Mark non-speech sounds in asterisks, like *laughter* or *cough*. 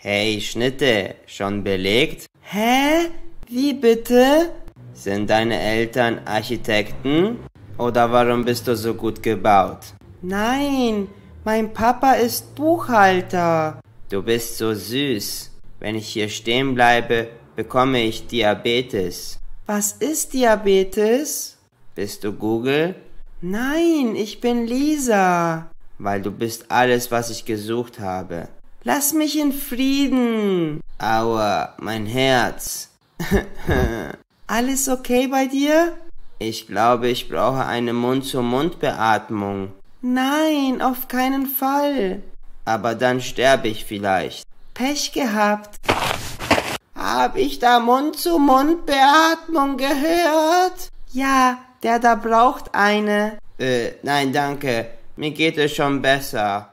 Hey Schnitte, schon belegt? Hä? Wie bitte? Sind deine Eltern Architekten? Oder warum bist du so gut gebaut? Nein, mein Papa ist Buchhalter. Du bist so süß. Wenn ich hier stehen bleibe, bekomme ich Diabetes. Was ist Diabetes? Bist du Google? Nein, ich bin Lisa. Weil du bist alles, was ich gesucht habe. Lass mich in Frieden. Aua, mein Herz. *laughs* Alles okay bei dir? Ich glaube, ich brauche eine Mund-zu-Mund-Beatmung. Nein, auf keinen Fall. Aber dann sterbe ich vielleicht. Pech gehabt. Hab ich da Mund-zu-Mund-Beatmung gehört? Ja, der da braucht eine. Äh, nein, danke. Mir geht es schon besser.